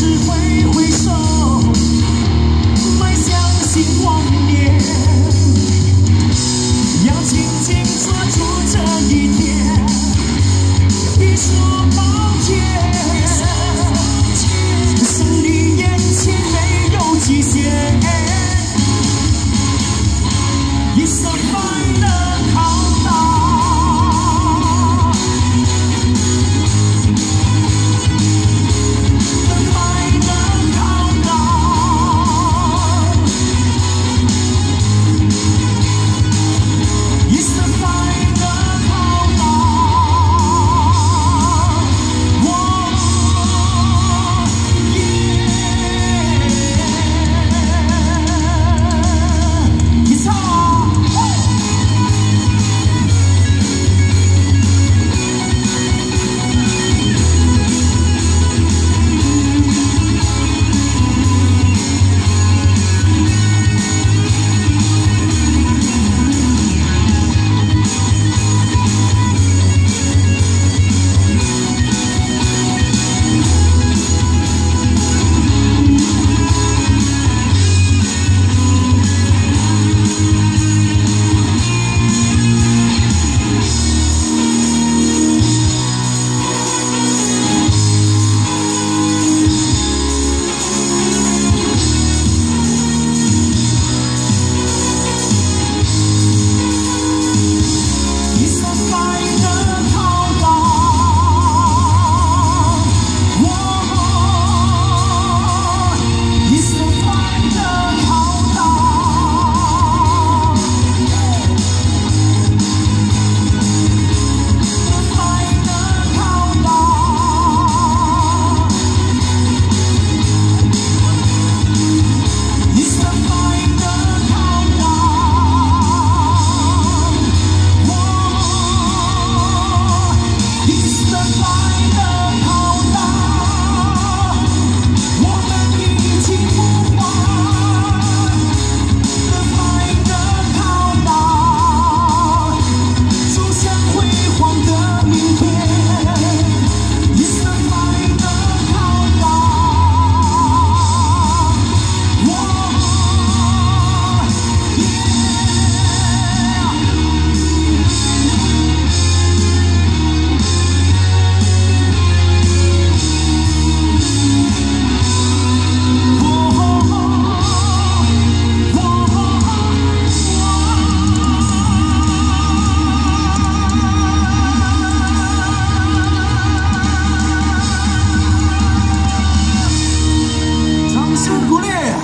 释怀。